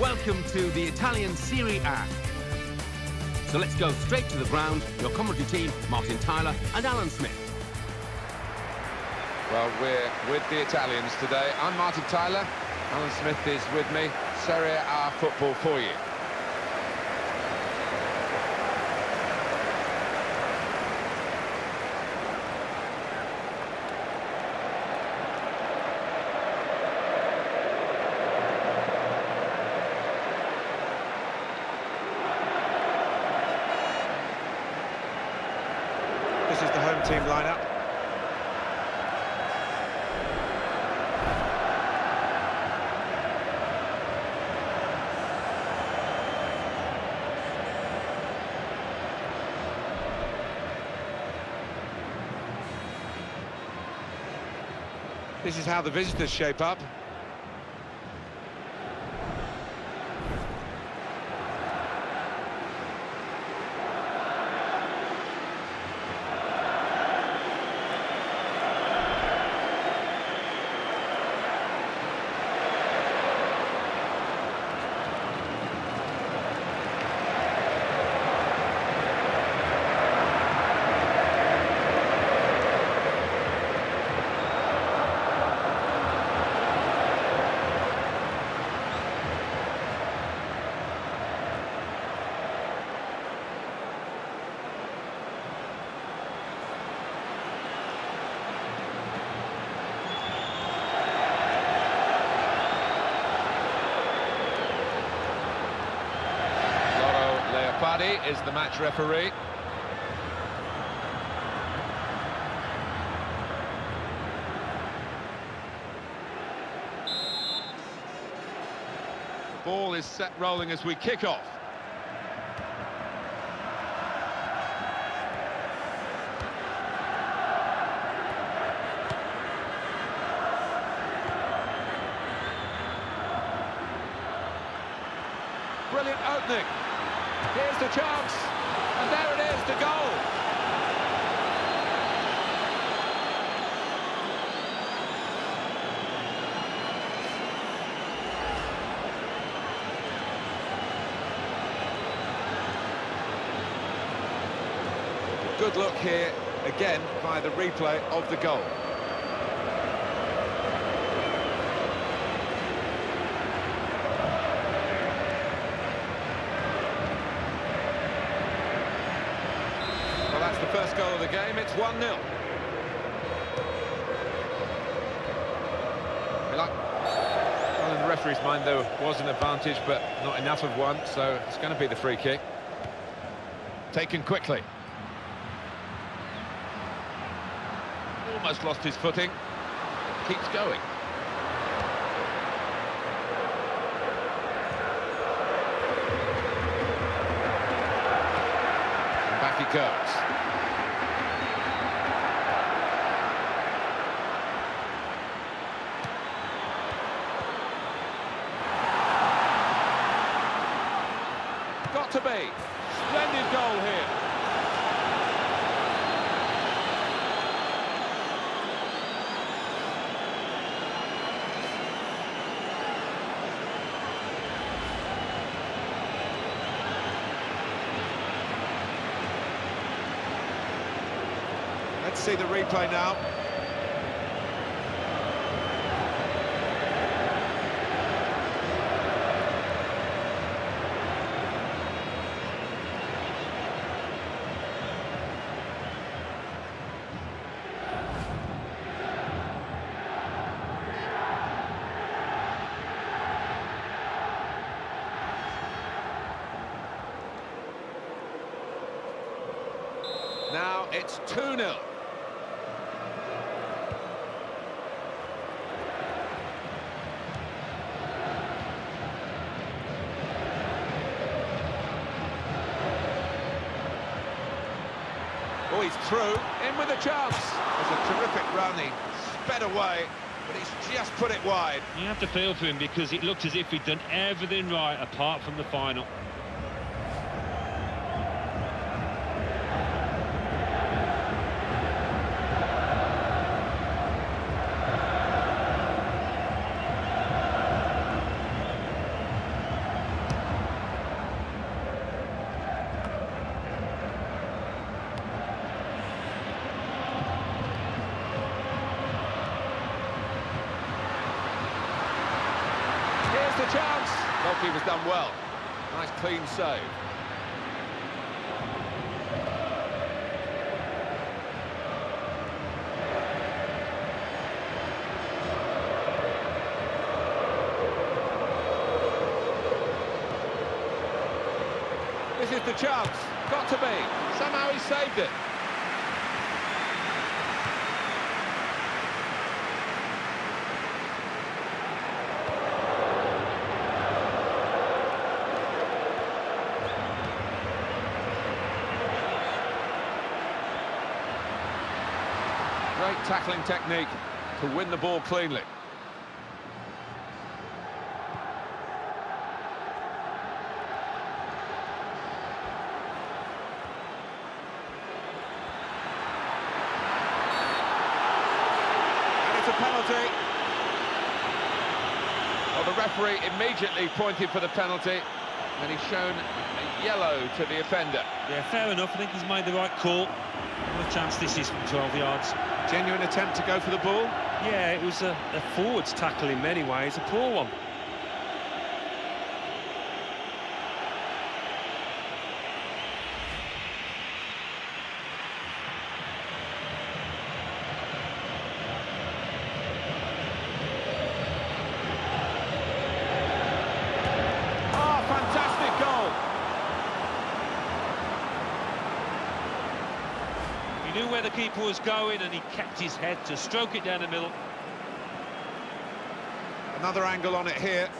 welcome to the Italian Serie A. So let's go straight to the ground. Your commentary team, Martin Tyler and Alan Smith. Well, we're with the Italians today. I'm Martin Tyler. Alan Smith is with me. Serie A football for you. This is the home team lineup. This is how the visitors shape up. Leopardi is the match referee. The ball is set rolling as we kick off. Brilliant opening. Here's chance. And there it is, the goal. Good look here, again, by the replay of the goal. Well, that's the first goal of the game. It's 1-0. Well, in the referee's mind, there was an advantage, but not enough of one, so it's going to be the free kick. Taken quickly. Almost lost his footing. Keeps going. And back he goes. Got to be. Splendid goal here. Let's see the replay now. Now it's 2-0. Oh, he's through, in with a chance. There's a terrific run, he sped away, but he's just put it wide. You have to feel for him because it looked as if he'd done everything right apart from the final. the chance. Goalkeeper's done well. Nice clean save. This is the chance. Got to be. Somehow he saved it. Great tackling technique to win the ball cleanly. And it's a penalty. Well, the referee immediately pointed for the penalty, and he's shown a yellow to the offender. Yeah, fair enough. I think he's made the right call. What a chance this is from 12 yards. Genuine attempt to go for the ball. Yeah, it was a, a forwards tackle in many ways, a poor one. Oh, fantastic goal. He knew where the keeper was going and he kept his head to stroke it down the middle. Another angle on it here.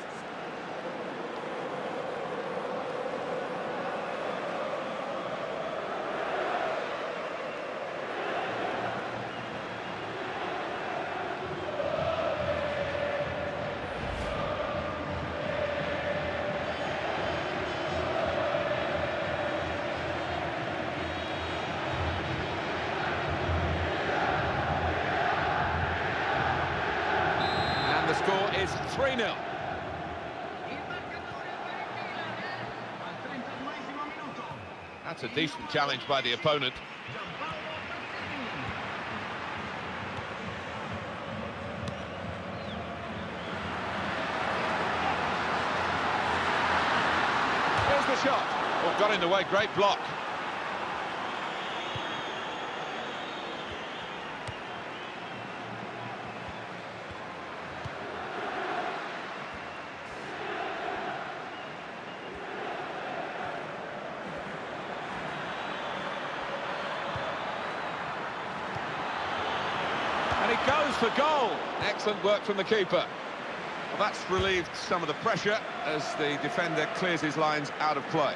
3-0. That's a decent challenge by the opponent. Here's the shot. Oh, got in the way, great block. Excellent work from the keeper. Well, that's relieved some of the pressure as the defender clears his lines out of play.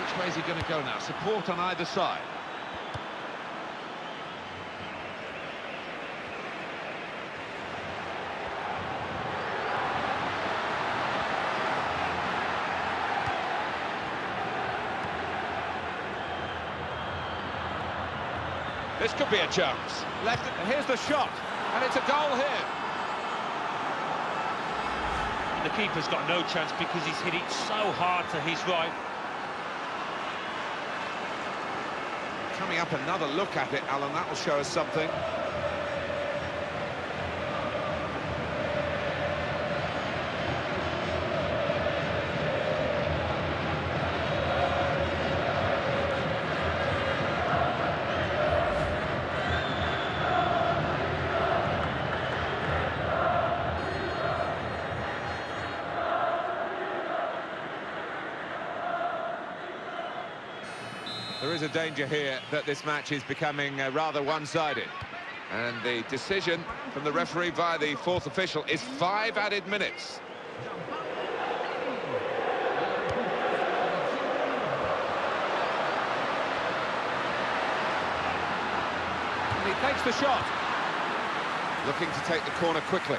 Which way is he going to go now? Support on either side. This could be a chance. Left. Here's the shot, and it's a goal here. The keeper's got no chance because he's hit it so hard to his right. Coming up, another look at it, Alan. That will show us something. Danger here that this match is becoming uh, rather one-sided. And the decision from the referee via the fourth official is five added minutes. And he takes the shot. Looking to take the corner quickly.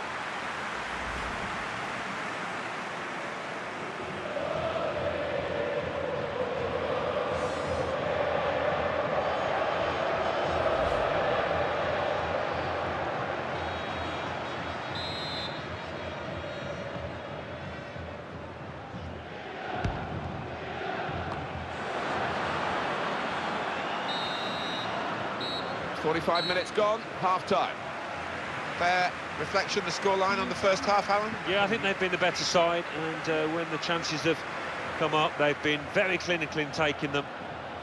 45 minutes gone, half-time. Fair reflection, the scoreline on the first half, Alan? Yeah, I think they've been the better side, and uh, when the chances have come up, they've been very clinical in taking them.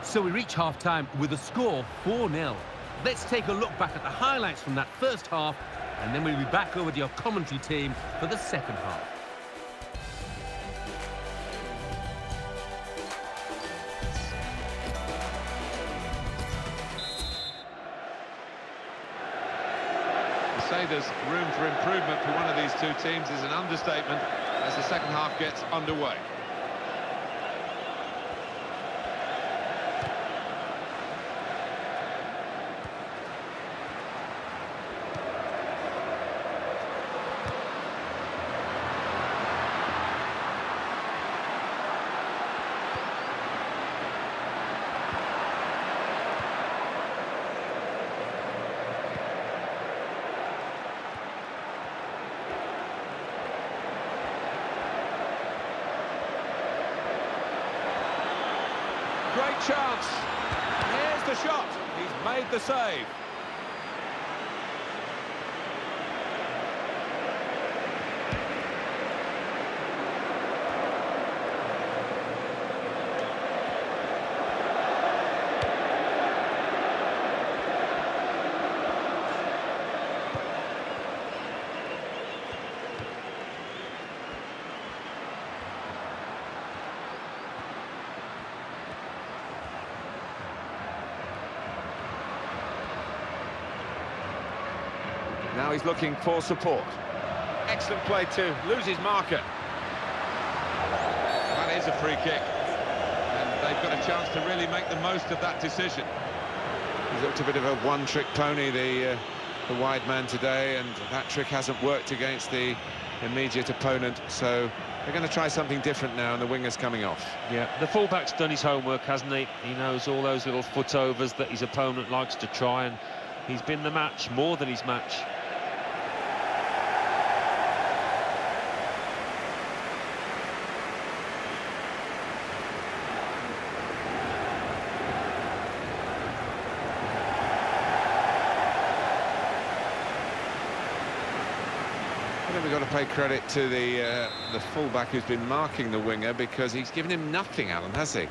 So we reach half-time with a score 4-0. Let's take a look back at the highlights from that first half, and then we'll be back over to your commentary team for the second half. Say there's room for improvement for one of these two teams is an understatement as the second half gets underway. Great chance. Here's the shot. He's made the save. He's looking for support. Excellent play to lose his marker. That is a free kick. And they've got a chance to really make the most of that decision. He's looked a bit of a one-trick pony, the, uh, the wide man today, and that trick hasn't worked against the immediate opponent. So they're going to try something different now, and the winger's coming off. Yeah, the fullback's done his homework, hasn't he? He knows all those little footovers that his opponent likes to try, and he's been the match, more than his match. We've got to pay credit to the uh, the fullback who's been marking the winger because he's given him nothing, Alan, has he?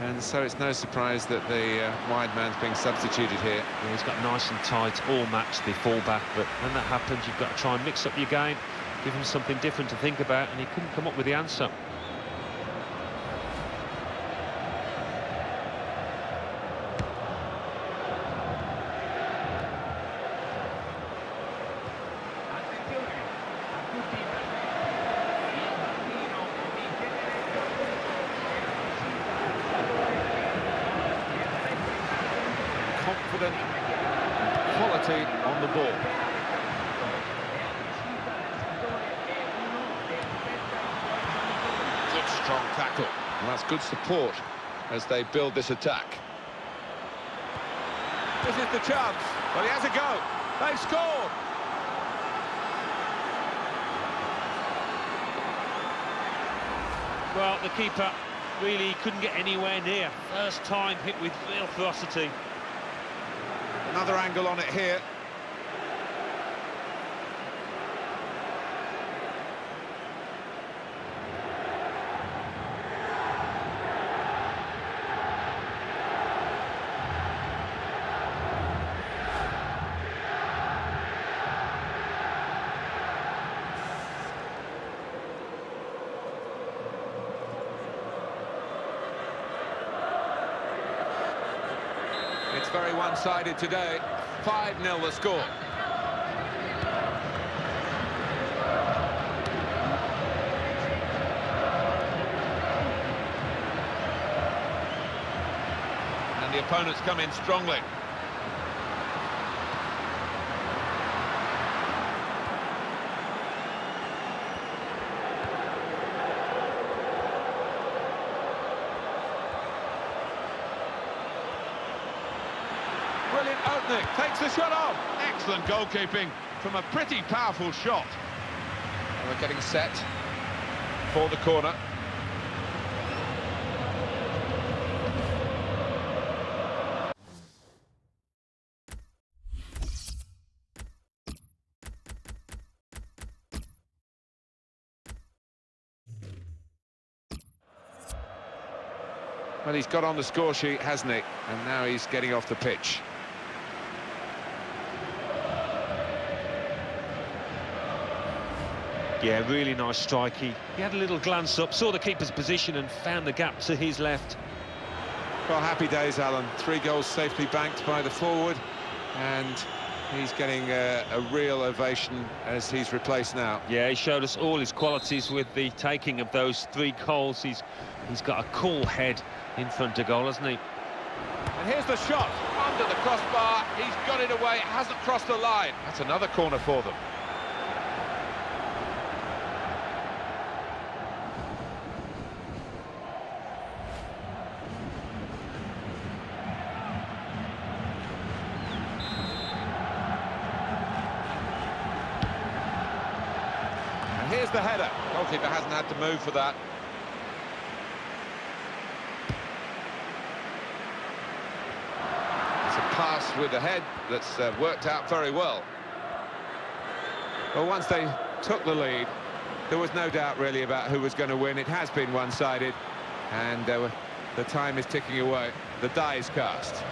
And so it's no surprise that the uh, wide man's being substituted here. Yeah, he's got nice and tight, all match the fullback, but when that happens, you've got to try and mix up your game, give him something different to think about, and he couldn't come up with the answer. Attenzione, a tutti i il bambino di genere Confident quality on the ball. Good strong tackle. And that's good support as they build this attack. This is the chance. Well, he has a go. They've scored. Well, the keeper really couldn't get anywhere near. First time hit with real ferocity. Another angle on it here. It's very one-sided today. 5-0 the score. And the opponents come in strongly. brilliant opening, takes the shot off. Excellent goalkeeping from a pretty powerful shot. And we're getting set for the corner. Well, he's got on the score sheet, hasn't he? And now he's getting off the pitch. Yeah, really nice strike. He, he had a little glance up, saw the keeper's position and found the gap to his left. Well, happy days, Alan. Three goals safely banked by the forward, and he's getting a, a real ovation as he's replaced now. Yeah, he showed us all his qualities with the taking of those three goals. He's he's got a cool head in front of goal, hasn't he? And here's the shot under the crossbar. He's got it away. It hasn't crossed the line. That's another corner for them. The header. Goalkeeper hasn't had to move for that. It's a pass with the head that's uh, worked out very well. Well, once they took the lead, there was no doubt really about who was going to win. It has been one-sided, and uh, the time is ticking away. The die is cast.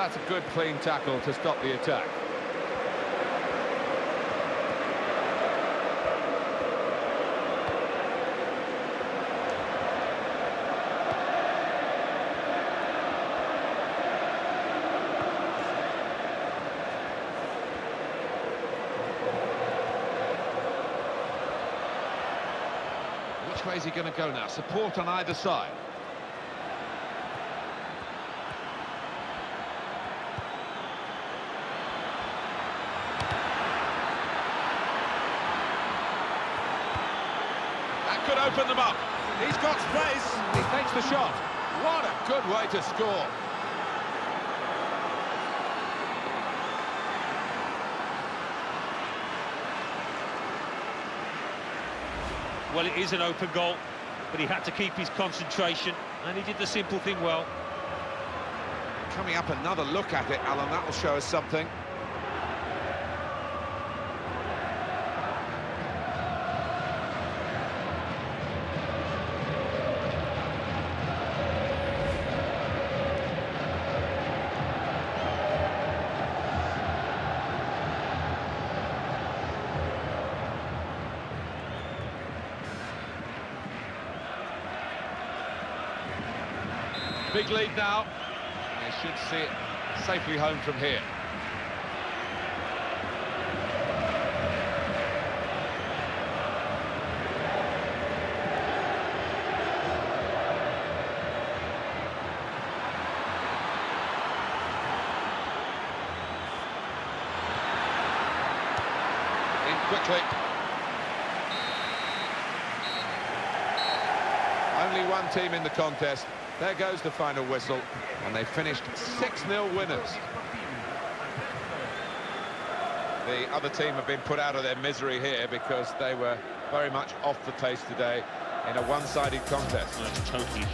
That's a good clean tackle to stop the attack. Which way is he going to go now? Support on either side. That could open them up. He's got space. He takes the shot. What a good way to score. Well, it is an open goal, but he had to keep his concentration, and he did the simple thing well. Coming up another look at it, Alan, that will show us something. Lead now. They should see it safely home from here. In quickly. Only one team in the contest. There goes the final whistle, and they finished 6-0 winners. The other team have been put out of their misery here because they were very much off the pace today in a one-sided contest. That's totally human.